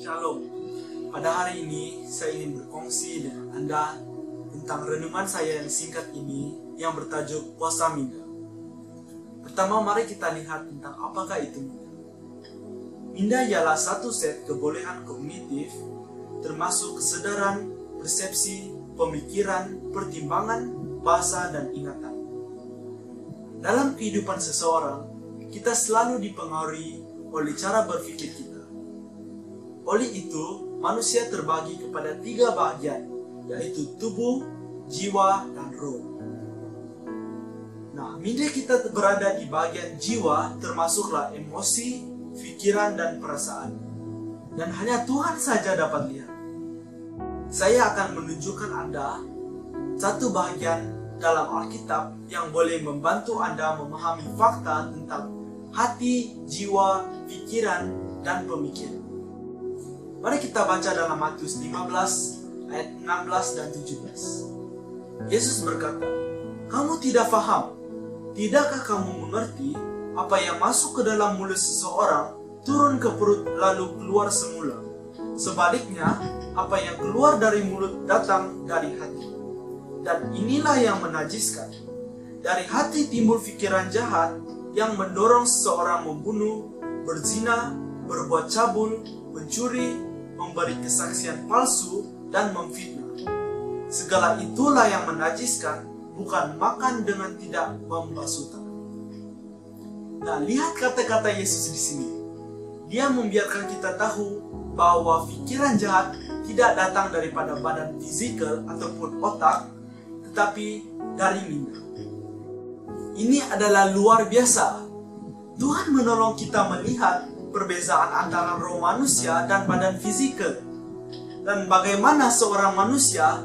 Shalom. Pada hari ini saya ingin berkongsi dengan Anda tentang renungan saya yang singkat ini yang bertajuk puasa minda. Pertama mari kita lihat tentang apakah itu minda. Minda ialah satu set kebolehan kognitif termasuk kesadaran, persepsi, pemikiran, pertimbangan, bahasa, dan ingatan. Dalam kehidupan seseorang, kita selalu dipengaruhi oleh cara berpikir kita. Oleh itu, manusia terbagi kepada tiga bagian, yaitu tubuh, jiwa, dan roh. Nah, minda kita berada di bagian jiwa, termasuklah emosi, pikiran, dan perasaan. Dan hanya Tuhan saja dapat lihat. Saya akan menunjukkan Anda satu bagian dalam Alkitab yang boleh membantu Anda memahami fakta tentang hati, jiwa, pikiran, dan pemikiran. Mari kita baca dalam Matius 15 ayat 16 dan 17. Yesus berkata, "Kamu tidak faham? Tidakkah kamu mengerti apa yang masuk ke dalam mulut seseorang turun ke perut lalu keluar semula? Sebaliknya, apa yang keluar dari mulut datang dari hati. Dan inilah yang menajiskan. Dari hati timbul pikiran jahat yang mendorong seseorang membunuh, berzina, berbuat cabul, mencuri, memberi kesaksian palsu, dan memfitnah. Segala itulah yang menajiskan, bukan makan dengan tidak membasuh tangan. Nah, lihat kata-kata Yesus di sini. Dia membiarkan kita tahu bahwa pikiran jahat tidak datang daripada badan fisikal ataupun otak, tetapi dari minda. Ini adalah luar biasa. Tuhan menolong kita melihat perbezaan antara roh manusia dan badan fisikal. Dan bagaimana seorang manusia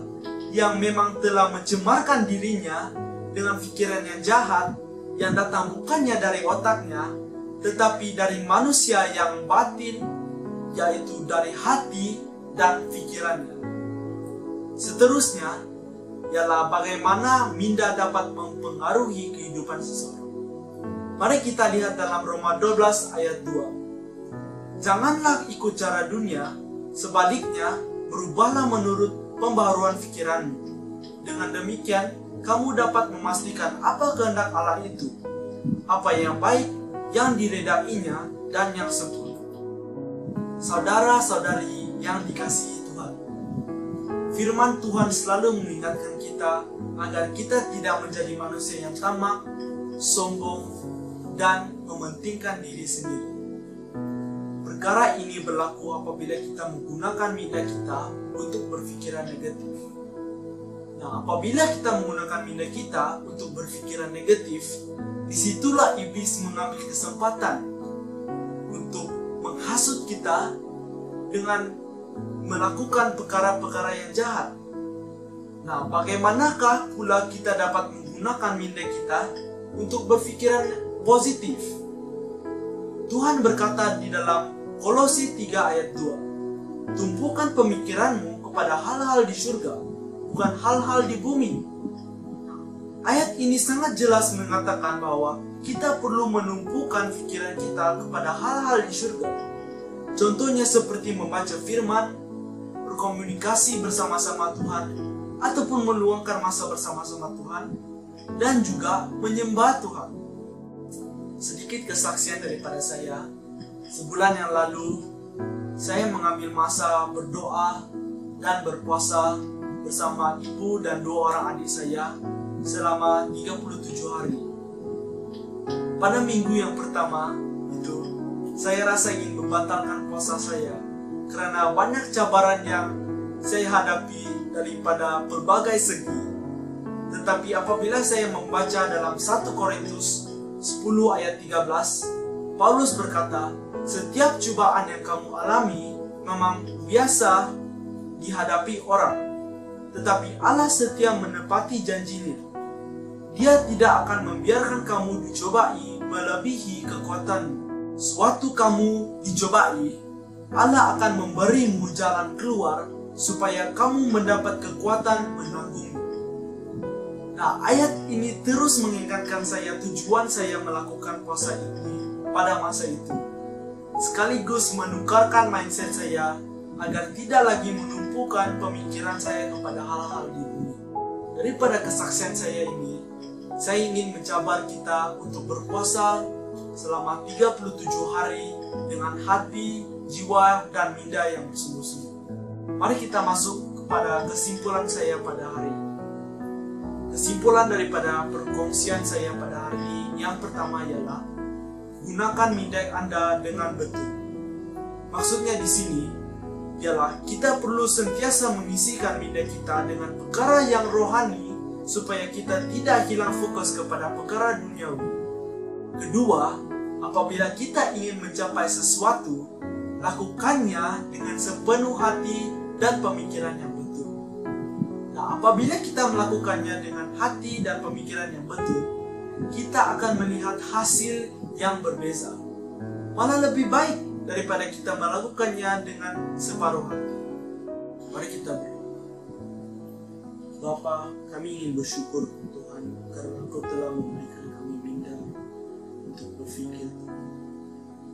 yang memang telah mencemarkan dirinya dengan pikiran yang jahat yang datang bukannya dari otaknya, tetapi dari manusia yang batin, yaitu dari hati dan pikirannya. Seterusnya, ialah bagaimana minda dapat mempengaruhi kehidupan seseorang. Mari kita lihat dalam Roma 12 ayat 2. Janganlah ikut cara dunia, sebaliknya berubahlah menurut pembaruan pikiranmu. Dengan demikian, kamu dapat memastikan apa kehendak Allah itu, apa yang baik, yang diredainya, dan yang sempurna. Saudara-saudari yang dikasihi Tuhan, firman Tuhan selalu mengingatkan kita agar kita tidak menjadi manusia yang tamak, sombong, dan mementingkan diri sendiri. Perkara ini berlaku apabila kita menggunakan minda kita untuk berpikiran negatif. Nah, apabila kita menggunakan minda kita untuk berpikiran negatif, di situlah iblis mengambil kesempatan untuk menghasut kita dengan melakukan perkara-perkara yang jahat. Nah, bagaimanakah pula kita dapat menggunakan minda kita untuk berpikiran positif? Tuhan berkata di dalam Kolosi 3 ayat 2, Tumpukan pemikiranmu kepada hal-hal di surga, bukan hal-hal di bumi. Ayat ini sangat jelas mengatakan bahwa kita perlu menumpukan pikiran kita kepada hal-hal di surga. Contohnya seperti membaca firman, berkomunikasi bersama-sama Tuhan, ataupun meluangkan masa bersama-sama Tuhan, dan juga menyembah Tuhan. Sedikit kesaksian daripada saya, sebulan yang lalu saya mengambil masa berdoa dan berpuasa bersama ibu dan dua orang adik saya selama 37 hari. Pada minggu yang pertama itu, saya rasa ingin membatalkan puasa saya karena banyak cabaran yang saya hadapi daripada berbagai segi. Tetapi apabila saya membaca dalam 1 Korintus 10 ayat 13, Paulus berkata, setiap cobaan yang kamu alami memang biasa dihadapi orang. Tetapi Allah setia menepati janjinya. Dia tidak akan membiarkan kamu dicobai melebihi kekuatanmu. Suatu kamu dicobai, Allah akan memberimu jalan keluar supaya kamu mendapat kekuatan menanggungnya. Nah, ayat ini terus mengingatkan saya tujuan saya melakukan puasa ini pada masa itu. Sekaligus menukarkan mindset saya agar tidak lagi menumpukan pemikiran saya kepada hal-hal di bumi. Daripada kesaksian saya ini, saya ingin mencabar kita untuk berpuasa selama 37 hari dengan hati, jiwa, dan minda yang bersungguh-sungguh. Mari kita masuk kepada kesimpulan saya pada hari ini. Kesimpulan daripada perkongsian saya pada hari ini yang pertama ialah gunakan mindai Anda dengan betul. Maksudnya di sini ialah kita perlu sentiasa mengisikan mindai kita dengan perkara yang rohani supaya kita tidak hilang fokus kepada perkara duniawi. Kedua, apabila kita ingin mencapai sesuatu, lakukannya dengan sepenuh hati dan pemikiran yang betul. Nah, apabila kita melakukannya dengan hati dan pemikiran yang betul, kita akan melihat hasil yang berbeza. Malah lebih baik daripada kita melakukannya dengan separuh hati. Mari kita berdoa. Bapa, kami ingin bersyukur Tuhan karena Engkau telah memberikan kami bintang untuk berfikir.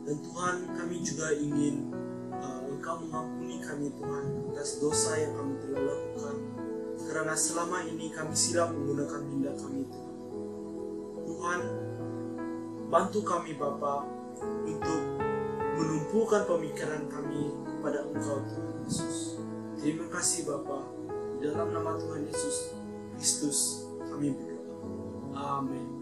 Dan Tuhan, kami juga ingin uh, Engkau mengampuni kami Tuhan atas dosa yang kami telah lakukan. Karena selama ini kami silap menggunakan benda kami Tuhan. Tuhan, bantu kami Bapa untuk menumpukan pemikiran kami kepada Engkau Tuhan Yesus. Terima kasih Bapa. Di dalam nama Tuhan Yesus Kristus kami berdoa. Amin.